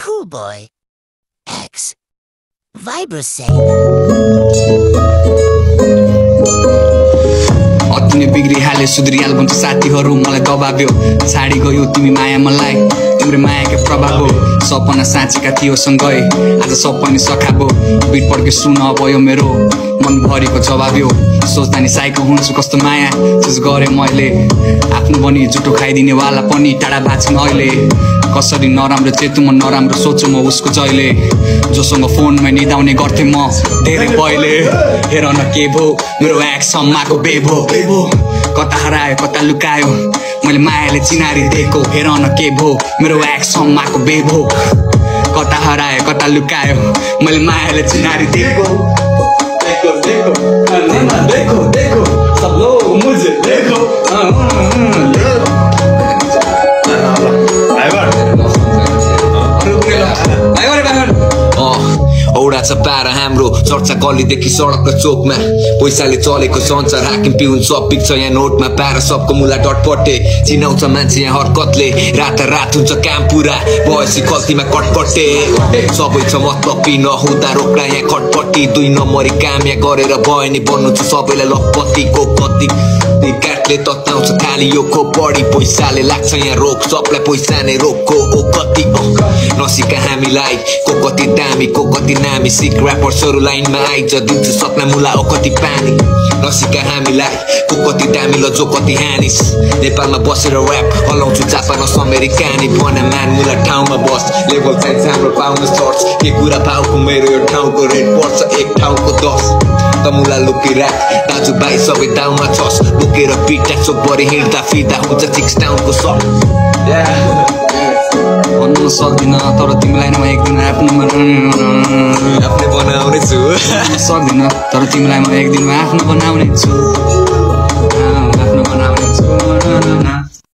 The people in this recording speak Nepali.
Cool boy. X. Vibrosane. अति नै बिग्रिहाल्यो सुध्रिहाल भन्छ साथीहरू मलाई दबाब्यो छाडी गयो तिमी माया मलाई तिम्रो मायाको प्रभाव हो सपना साँचेका थियो सँगै आज सपनी सखाबो बिट पड्के सुन भयो मेरो मनभरिको जवाब यो सोच्दा नि साइको हुन्छु कस्तो माया चिज गरेँ मैले आफ्नो पनि जुठो खाइदिने वाला पनि टाढा भएको अहिले कसरी नराम्रो चेतु म नराम्रो सोच्छु म उसको जहिले। जोसँग फोनमा निदाउने गर्थेँ म। धेरै पहिले हेर न के भो मेरो एक सम्माको बेभो कता हरायो कता लुकायो। मैले मायाले चिनारी दिएको। हेर न के भो मेरो एक सम्माको बेभो कता हरायो कता लुकायो। मैले मायाले चिनारी दिएको। छ हाम्रो चर्चा गलीदेखि सडक र चोकमा पैसाले चलेको संसार हाकिम पिउन सब पिक्छ यहाँ नोटमा पारा सबको मुला डटपटे चिनाउँछ मान्छे यहाँ हरकतले रात रात हुन्छ काम पुरा बयसी गल्तीमा कटकटे सबै छ मतलबी नहुँदा रोक्ला यहाँ खटपट्टि दुई नम्बरी काम यहाँ गरेर भयो नि बन्नु छ सबैलाई लपत्तीको कति काठले तताउँछ खाली यो खो बढी पैसाले लाग्छ यहाँ रोक सबलाई पैसा नै रोकको ओ कति? नसिका हामीलाई को कति दामी को कति नामी? सिक ऱ्यापर्सहरू लाइनमा आइज दिन्छु सबलाई मुला ओ कति पानी? नसिका हामीलाई को कति दामी ल जो कति हानिस? नेपालमा बसेर ऱ्याप हलाउँछु जापान अमेरिकानी बना मान मुला ठाउँमा बस। लेभल चाहिन्छ हाम्रो पाउनु सर्च के कुरा भाउको मेरो यो ठाउँको रेट पर्छ एक ठाउँको दस। त मुला लुकेर दाजुभाइ सबै दाउमा छस् बोकेर पिटा ट्याक्स परि हिँड्दा फिर्दा हुन्छ सिक्स टाउनको सक भन्नु सक्दिनँ तर तिमीलाई नै म एकदिन आफ्नो आफ्नै बनाउने छु सक्दिनँ तर तिमीलाई म एकदिनमा आफ्नो बनाउने छु आफ्नो बनाउने छु